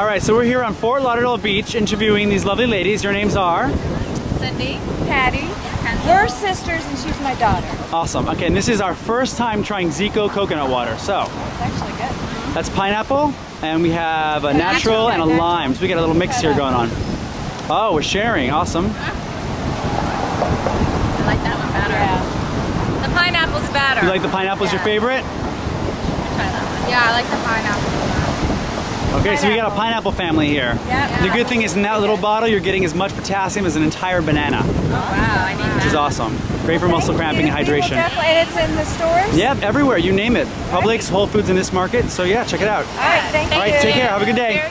All right, so we're here on Fort Lauderdale Beach interviewing these lovely ladies. Your names are? Cindy. Patty. We're sisters and she's my daughter. Awesome. Okay, and this is our first time trying Zico coconut water. So It's actually good. that's pineapple, and we have a natural and a lime. So we got a little mix here going on. Oh, we're sharing. Awesome. I like that one better. Yeah. The pineapple's better. You like the pineapple's your favorite? Try that one. Yeah, I like the pineapple. Okay, so we got a pineapple family here. Yeah. The good thing is in that little bottle, you're getting as much potassium as an entire banana, Oh, wow, I need which is awesome. Great for muscle cramping and hydration. And it's in the stores? Yep, everywhere. You name it. Publix, Whole Foods, in this market. So yeah, check it out. All right, thank you. All right, you. take care. Have a good day.